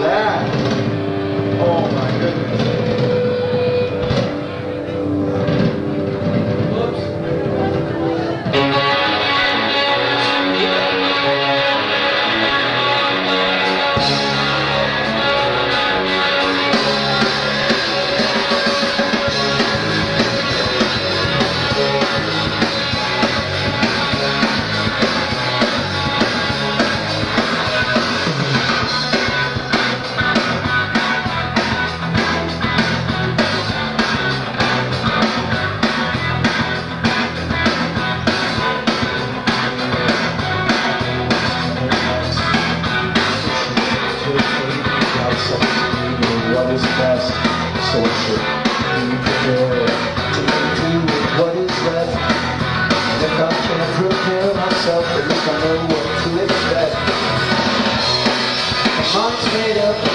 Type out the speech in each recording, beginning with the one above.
that? Oh my goodness. is best source of joy. To make do with what is left. And if I can't prepare myself, at least I know what to expect. My mind's made up.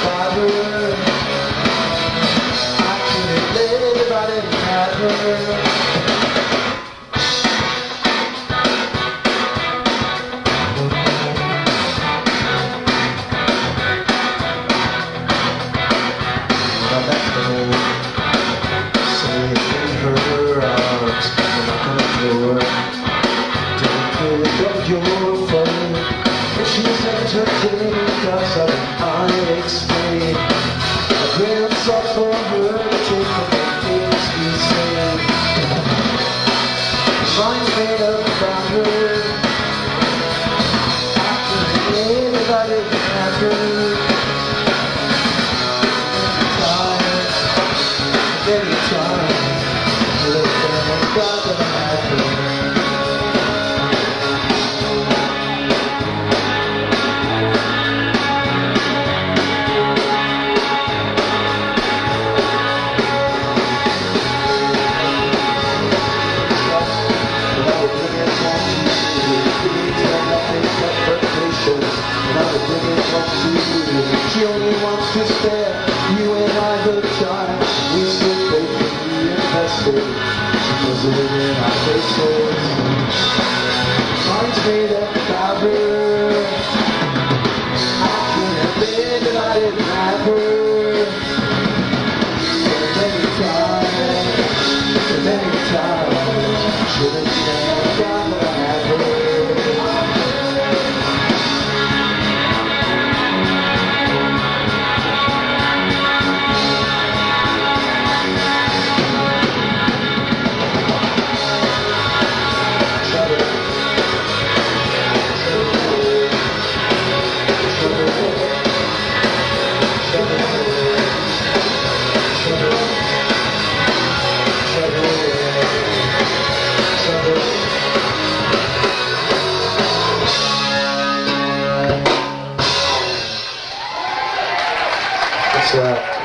she only wants to stare. You and I, the child, we would both be infested, puzzling in our faces. Minds made of fabric. That's.